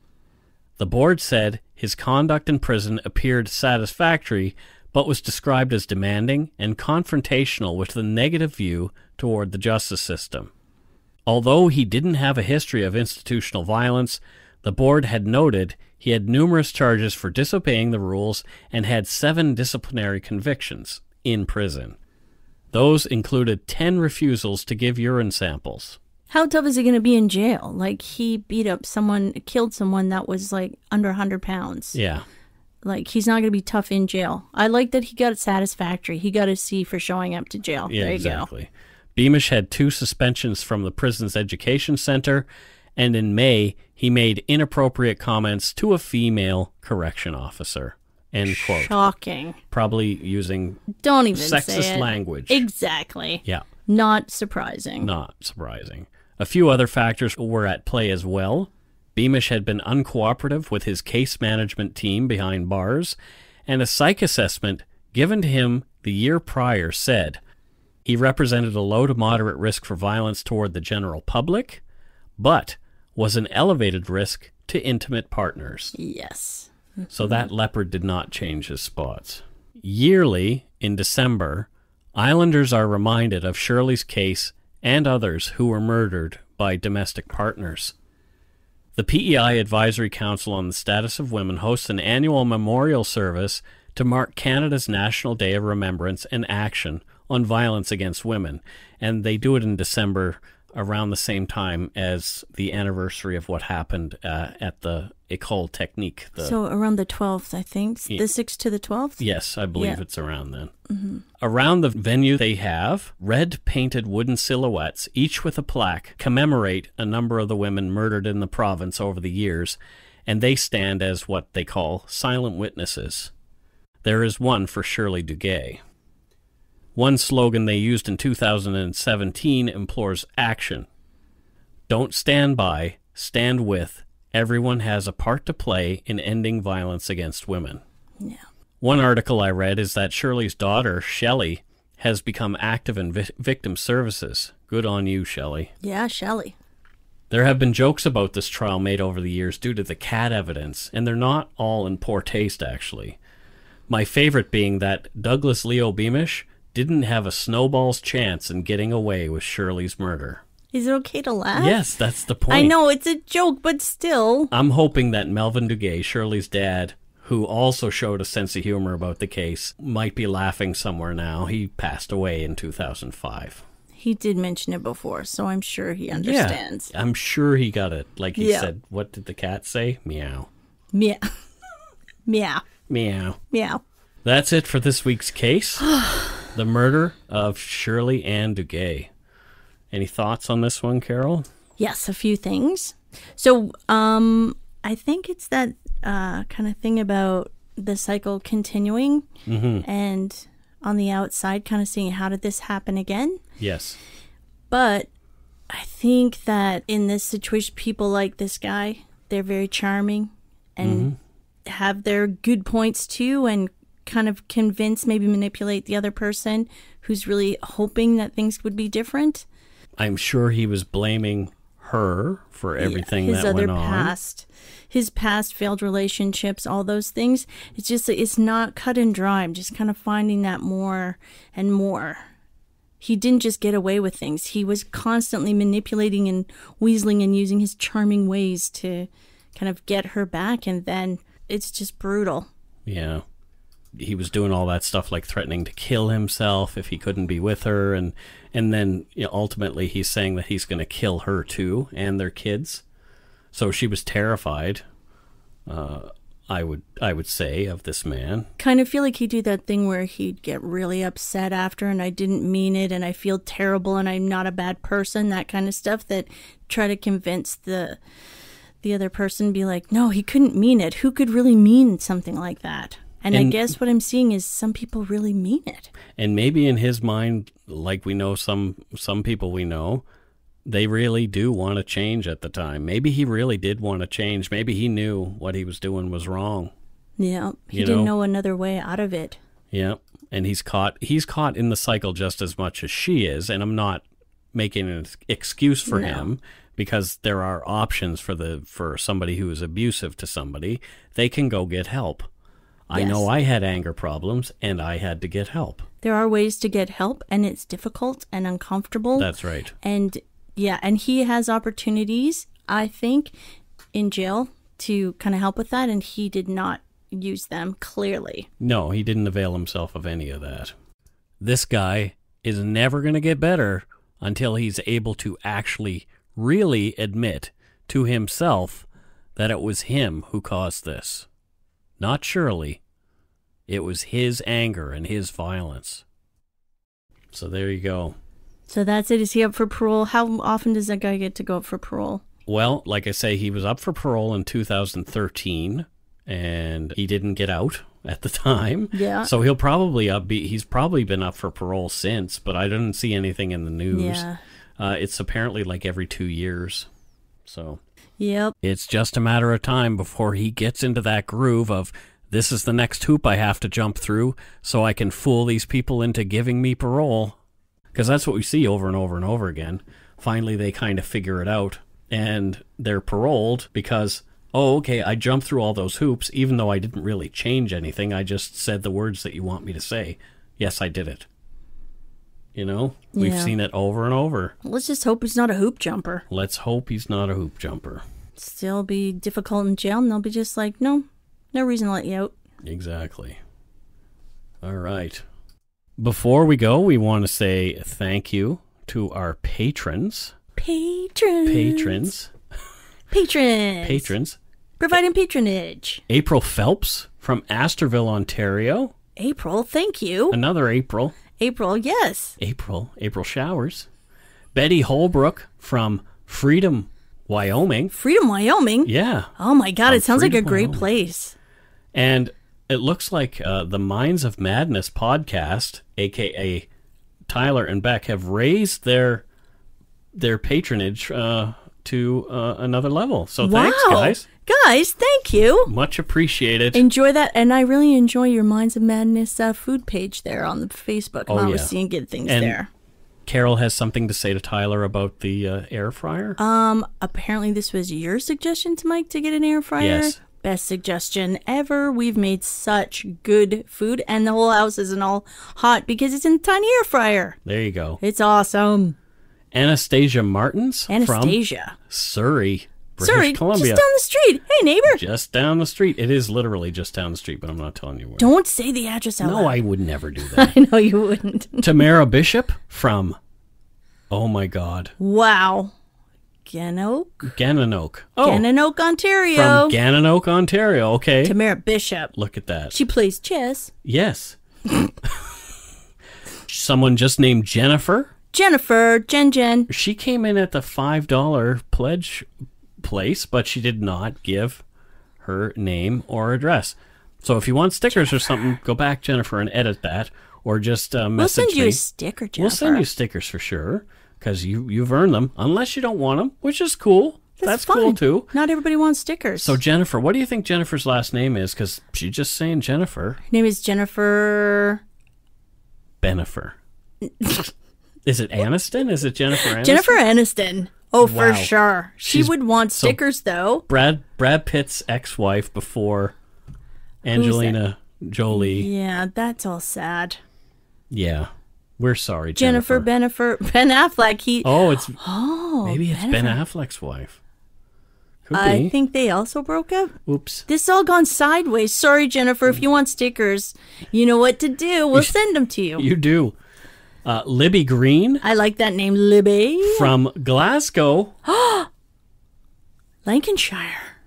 The board said his conduct in prison appeared satisfactory, but was described as demanding and confrontational with a negative view toward the justice system. Although he didn't have a history of institutional violence, the board had noted he had numerous charges for disobeying the rules and had seven disciplinary convictions in prison. Those included 10 refusals to give urine samples. How tough is he going to be in jail? Like, he beat up someone, killed someone that was like under 100 pounds. Yeah. Like, he's not going to be tough in jail. I like that he got it satisfactory. He got a C for showing up to jail. Yeah, there you exactly. Beamish had two suspensions from the prison's education center, and in May, he made inappropriate comments to a female correction officer. End quote. Shocking. Probably using Don't even sexist language. Exactly. yeah, Not surprising. not surprising. A few other factors were at play as well. Beamish had been uncooperative with his case management team behind bars, and a psych assessment given to him the year prior said he represented a low to moderate risk for violence toward the general public, but was an elevated risk to intimate partners. Yes. So that leopard did not change his spots. Yearly, in December, Islanders are reminded of Shirley's case and others who were murdered by domestic partners. The PEI Advisory Council on the Status of Women hosts an annual memorial service to mark Canada's National Day of Remembrance and Action on Violence Against Women, and they do it in December around the same time as the anniversary of what happened uh, at the École Technique. The, So around the 12th, I think. The 6th to the 12th? Yes, I believe Yeah. it's around then. Around the venue, they have red painted wooden silhouettes, each with a plaque, commemorate a number of the women murdered in the province over the years, and they stand as what they call silent witnesses. There is one for Shirley Duguay. One slogan they used in 2017 implores action. Don't stand by, stand with. Everyone has a part to play in ending violence against women. Yeah. One article I read is that Shirley's daughter, Shelley, has become active in vi- victim services. Good on you, Shelley. Yeah, Shelley. There have been jokes about this trial made over the years due to the cat evidence, and they're not all in poor taste, actually. My favorite being that Douglas Leo Beamish didn't have a snowball's chance in getting away with Shirley's murder. Is it okay to laugh? Yes, that's the point. I know it's a joke, but still. I'm hoping that Melvin Duguay, Shirley's dad, who also showed a sense of humor about the case, might be laughing somewhere now. He passed away in 2005. He did mention it before, so I'm sure he understands. Yeah, I'm sure he got it. Like he Yeah. said, what did the cat say? Meow. Meow. Meow. Meow. Meow. That's it for this week's case the murder of Shirley Anne Duguay. Any thoughts on this one, Carol? Yes, a few things. So, um, I think it's that uh, kind of thing about the cycle continuing and on the outside, kind of seeing how did this happen again. Yes. But I think that in this situation, people like this guy, they're very charming and have their good points too, and kind of convince, maybe manipulate the other person who's really hoping that things would be different. I'm sure he was blaming her for everything his that other went on. past his past failed relationships all those things it's just it's not cut and dry i'm just kind of finding that more and more he didn't just get away with things he was constantly manipulating and weaseling and using his charming ways to kind of get her back and then it's just brutal Yeah. He was doing all that stuff like threatening to kill himself if he couldn't be with her and and then you know, ultimately he's saying that he's going to kill her too and their kids. So she was terrified. Uh, I would I would say of this man. kind of feel like he'd do that thing where he'd get really upset after and I didn't mean it and I feel terrible and I'm not a bad person, that kind of stuff that try to convince the the other person be like, "No, he couldn't mean it. Who could really mean something like that?" And, I guess what I'm seeing is some people really mean it. And maybe in his mind, like we know some some people we know, they really do want to change at the time. Maybe he really did want to change. Maybe he knew what he was doing was wrong. Yeah, he You didn't know? know another way out of it. Yeah, and he's caught he's caught in the cycle just as much as she is, and I'm not making an excuse for No. him because there are options for the for somebody who is abusive to somebody. They can go get help. I know I had anger problems and I had to get help. There are ways to get help and it's difficult and uncomfortable. That's right. and yeah and he has opportunities i think in jail to kind of help with that and he did not use them clearly No, he didn't avail himself of any of that. This guy is never going to get better until he's able to actually really admit to himself that it was him who caused this. Not Shirley. It was his anger and his violence. So there you go. so that's it is he up for parole how often does that guy get to go up for parole Well, like I say, he was up for parole in 2013 and he didn't get out at the time. Yeah. So he'll probably up be he's probably been up for parole since, but I didn't see anything in the news. Yeah. Uh, it's apparently like every 2 years. So yep it's just a matter of time before he gets into that groove of this is the next hoop I have to jump through so I can fool these people into giving me parole. Because that's what we see over and over and over again. Finally, they kind of figure it out and they're paroled because, oh, okay, I jumped through all those hoops, even though I didn't really change anything. I just said the words that you want me to say. Yes, I did it. You know, we've Yeah. seen it over and over. let's just hope he's not a hoop jumper Let's hope he's not a hoop jumper. still be difficult in jail and they'll be just like no no reason to let you out Exactly. All right. Before we go, we want to say thank you to our patrons. patrons Patrons. patrons Patrons. providing patronage April Phelps from Astorville, Ontario. april thank you Another April. april yes April. April Showers. Betty Holbrook from Freedom, Wyoming. freedom wyoming Yeah. Oh my god, From it sounds like a great Wyoming. place. And it looks like uh, the Minds of Madness podcast, aka Tyler and Beck, have raised their their patronage uh, to uh, another level. So thanks, guys. Guys, thank you. Much appreciated. Enjoy that, and I really enjoy your Minds of Madness uh, food page there on the Facebook. Oh, I'm always yeah. seeing good things And- there. Carol has something to say to Tyler about the uh, air fryer. Um, apparently this was your suggestion to Mike to get an air fryer. Yes. Best suggestion ever. We've made such good food, and the whole house isn't all hot because it's in a tiny air fryer. there you go. It's awesome. Anastasia Martins from Anastasia. Surrey, British Sorry, Columbia. just down the street. Hey, neighbor. Just down the street. It is literally just down the street, but I'm not telling you where. Don't say the address out no, loud. I would never do that. I know you wouldn't. Tamara Bishop from, oh my God, wow. Gannoke? Gananoke. Oh, Gananoke, Ontario. from Gananoke, Ontario. Okay. Tamara Bishop. Look at that. She plays chess. Yes. Someone just named Jennifer. Jennifer, Jen Jen. She came in at the $5 pledge place, but she did not give her name or address. So if you want stickers or something, go back, Jennifer, and edit that, or just uh, We'll message send you me. a sticker, Jennifer. We'll send you stickers for sure, because you you've earned them. Unless you don't want them, which is cool. That's, cool too. Not everybody wants stickers. So Jennifer, what do you think Jennifer's last name is? Because she's just saying Jennifer Her name is Jennifer. Benifer. is it Aniston? Is it Jennifer Aniston? Jennifer Aniston. Oh, for sure. She She's- would want so- stickers, though. Brad Brad Pitt's ex-wife before Angelina Jolie. Yeah, that's all sad. Yeah. We're sorry, Jennifer, Jennifer. Benifer, Ben Affleck. He. oh, it's Oh, maybe it's Ben Affleck's wife. Could I be. think they also broke up. Oops. This all gone sideways. Sorry, Jennifer. If you want stickers, you know what to do. We'll send them to you. You do. Uh, Libby Green I like that name, Libby. from Glasgow. Lancashire.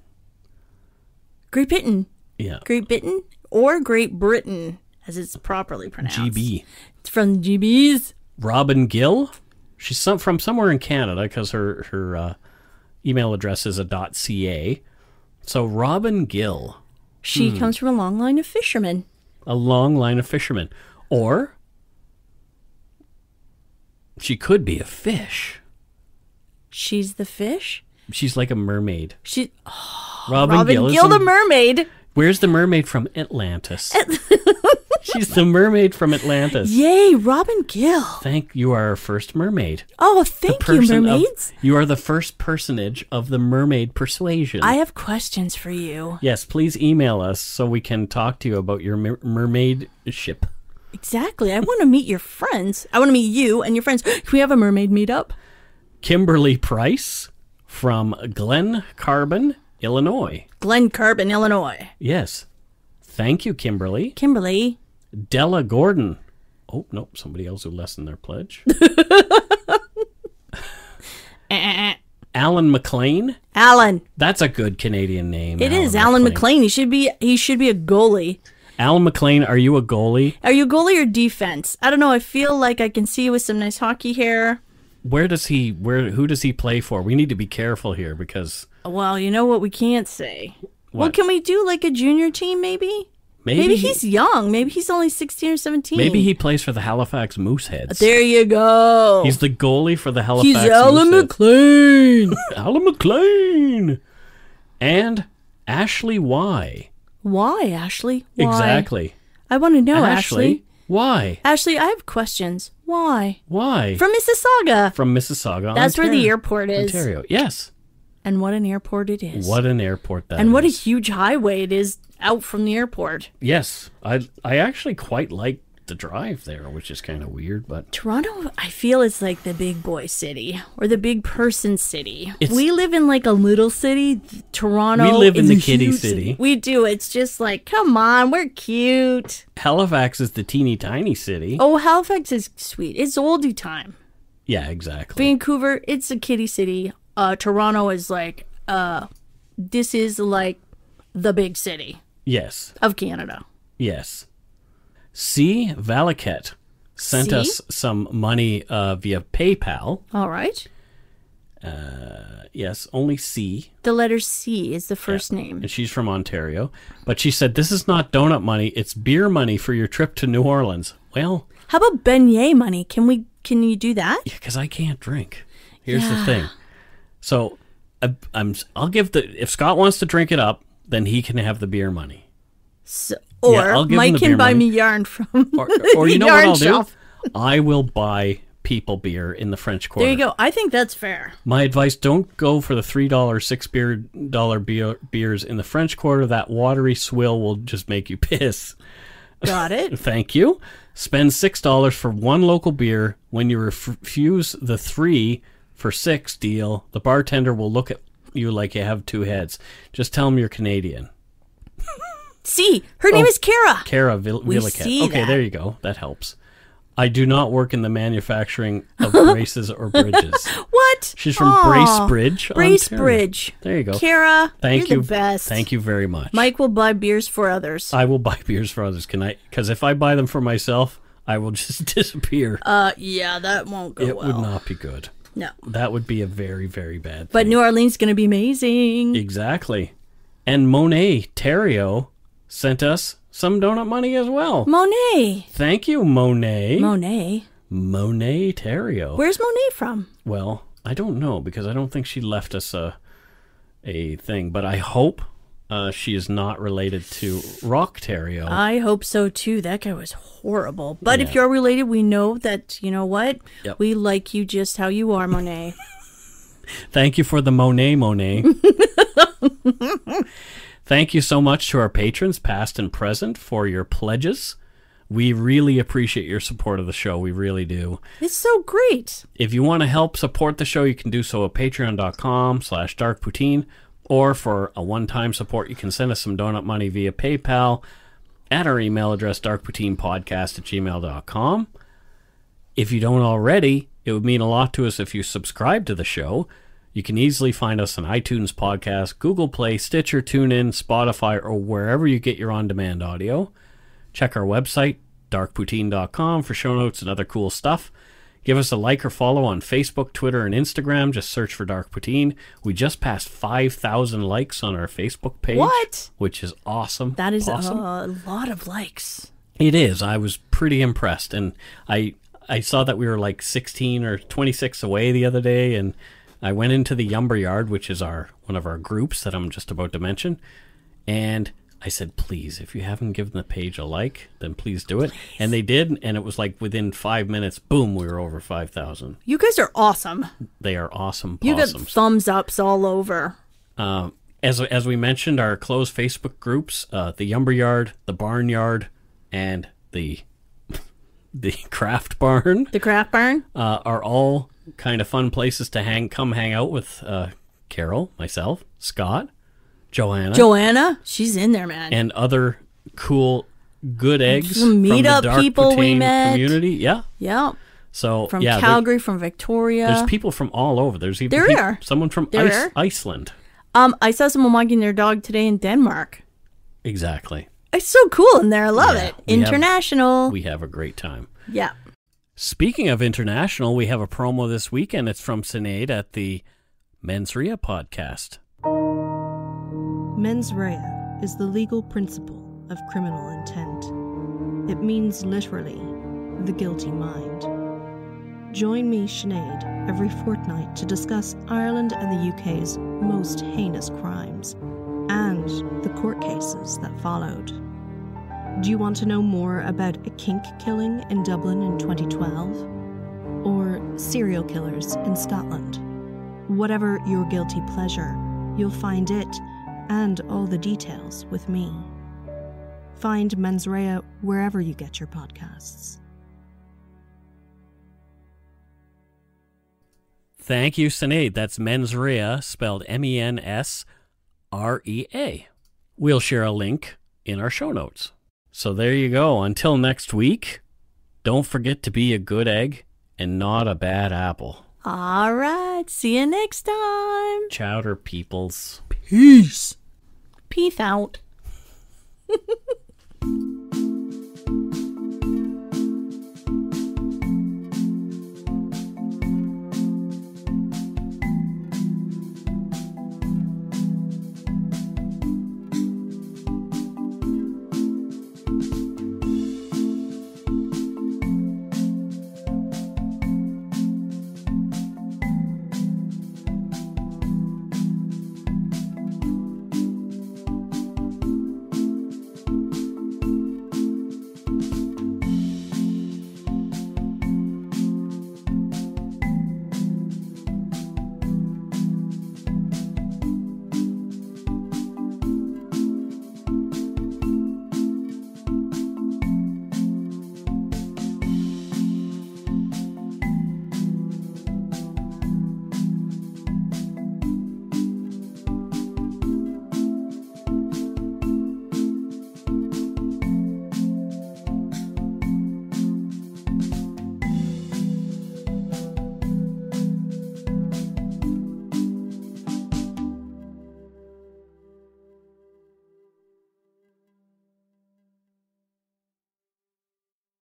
Great Britain. Yeah. Great Britain or Great Britain, as it's properly pronounced. GB. From GBs. Robin Gill. She's some, from somewhere in Canada because her her uh, email address is a .ca. So Robin Gill, She Hmm. comes from a long line of fishermen. a long line of fishermen, or she could be a fish. She's the fish. She's like a mermaid. She Robin, Robin Gill. Gill, the mermaid. Where's the mermaid from Atlantis? She's the mermaid from Atlantis. Yay, Robin Gill. Thank you are our first mermaid. Oh, thank you, person of- mermaids. you are the first personage of the mermaid persuasion. I have questions for you. Yes, please email us so we can talk to you about your mer- mermaid ship. Exactly. I want to meet your friends. I want to meet you and your friends. Can we have a mermaid meetup? Kimberly Price from Glen Carbon, Illinois. Glen Carbon, Illinois. Yes. Thank you, Kimberly. Kimberly. Della Gordon. Oh, nope, somebody else who lessened their pledge. Alan McLean. Alan. That's a good Canadian name. It is Alan McLean. He should be he should be a goalie. Alan McLean, are you a goalie? Are you goalie or defense? I don't know. I feel like I can see you with some nice hockey hair. Where does he where who does he play for? We need to be careful here because Well, you know what we can't say. Well, What? can we do like a junior team maybe? Maybe, Maybe he- he's young. Maybe he's only 16 or 17. maybe he plays for the Halifax Mooseheads. There you go. He's the goalie for the Halifax He's Alan Mooseheads. McLean. Alan McLean. And Ashley Y. Why, Ashley? Why? Exactly. I want to know, Ashley. Ashley. Why? Ashley, I have questions. Why? Why? From Mississauga. From Mississauga. That's where the airport is. Ontario. Yes. And what an airport it is. What an airport that and what a huge highway it is out from the airport. Yes. I I actually quite like the drive there, which is kind of weird, but Toronto, I feel is like the big boy city or the big person city. It's- we live in like a little city. Toronto. We live in the kitty huge city. We do. It's just like, come on, we're cute. Halifax is the teeny tiny city. Oh, Halifax is sweet. It's oldie time. Yeah, exactly. Vancouver, it's a kitty city. Uh, Toronto is like, uh, this is like the big city yes. of Canada. Yes. C. Valaket sent C? us some money uh, via PayPal. All right. Yes, only C. The letter C is the first name. and she's from Ontario. But she said, This is not donut money, it's beer money for your trip to New Orleans. Well, How about beignet money? Can we? Can you do that? because I can't drink. Here's the thing. So I, I'm. I'll give the if Scott wants to drink it up, then he can have the beer money. So, or Yeah, I'll give him Mike can buy money. me yarn from Or, or you know what I'll shelf. do? I will buy people beer in the French Quarter. There you go. I think that's fair. My advice: don't go for the three dollar, six beer dollar beer, beers in the French Quarter. That watery swill will just make you piss. Got it. Thank you. Spend six dollars for one local beer. When you ref- refuse the three for six deal, the bartender will look at you like you have two heads. Just tell him you're Canadian. See, her name Oh. is Kara. Kara Vil- We Okay, that. there you go. That helps. I do not work in the manufacturing of braces or bridges. What? She's from Aw, Bracebridge. Bracebridge. There you go. Kara, Thank you're you. the best. Thank you very much. Mike will buy beers for others. I will buy beers for others. Can I? Because if I buy them for myself, I will just disappear. Uh, yeah, that won't go it well. would not be good. No. That would be a very, very bad But. New Orleans is going to be amazing. exactly. And Monet Terrio sent us some donut money as well. Monet. Thank you, Monet. Monet. Monet Terrio. Where's Monet from? Well, I don't know because I don't think she left us a a thing, but I hope uh, she is not related to Roch Thériault. I hope so too. That guy was horrible. But if you're related, we know that, you know what? Yep. We like you just how you are, Monet. Thank you for the Monet Monet. Thank you so much to our patrons, past and present, for your pledges. We really appreciate your support of the show. We really do. it's so great. If you want to help support the show, you can do so at patreon.com slash darkpoutine. Or for a one-time support, you can send us some donut money via PayPal at our email address, darkpoutinepodcast at gmail.com. If you don't already, it would mean a lot to us if you subscribe to the show. You can easily find us on iTunes Podcast, Google Play, Stitcher, TuneIn, Spotify, or wherever you get your on-demand audio. Check our website, darkpoutine.com, for show notes and other cool stuff. Give us a like or follow on Facebook, Twitter, and Instagram. Just search for Dark Poutine. We just passed 5,000 likes on our Facebook page. What? Which is awesome. That is awesome. a lot of likes. It is. I was pretty impressed, and I I saw that we were like 16 or 26 away the other day, and I went into the Yumber Yard, which is our one of our groups that I'm just about to mention, and I said, please, if you haven't given the page a like, then please do it. And they did, and it was like within five minutes, boom, we were over 5,000. You guys are awesome. They are awesome You got thumbs ups all over. Um, as as we mentioned, our closed Facebook groups, uh, the Yumber Yard, the Barnyard, and the the Craft Barn, The craft barn. uh, are all kind of fun places to hang, come hang out with uh, Carol, myself, Scott, Joanna, Joanna, she's in there, man. and other cool good eggs Some from the meetup people we met. community. Yeah, yeah, so from yeah, Calgary, from Victoria. there's people from all over. There's even There are. someone from There Ice- are. Iceland. um, I saw someone walking their dog today in Denmark. Exactly. It's so cool in there. I love Yeah, it. we have- International. We have a great time. yeah. Speaking of international, we have a promo this weekend. It's from Sinead at the Mens Rea podcast. Mens rea is the legal principle of criminal intent. It means literally the guilty mind. Join me, Sinead, every fortnight to discuss Ireland and the UK's most heinous crimes and the court cases that followed. Do you want to know more about a kink killing in Dublin in 2012? Or serial killers in Scotland? Whatever your guilty pleasure, you'll find it and all the details with me. Find Mens Rea wherever you get your podcasts. Thank you, Sinead. That's Mensrea, spelled M E N S R E A. We'll share a link in our show notes. So there you go. Until next week, don't forget to be a good egg and not a bad apple. All right. See you next time. Chowder peoples. Peace Peace out.